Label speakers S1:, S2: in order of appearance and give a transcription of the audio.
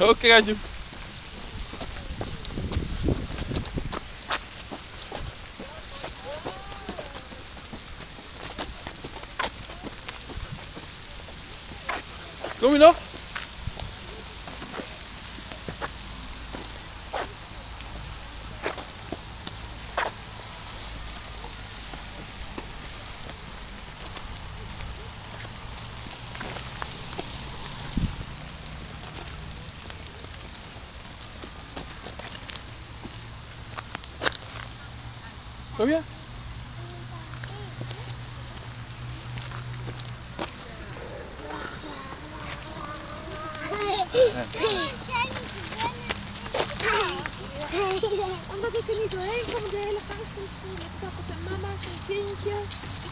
S1: Ô crédito! Combinou? Kom je?
S2: Omdat ik er niet doorheen kom, de hele gang stond vol kappers en mama's en kindjes.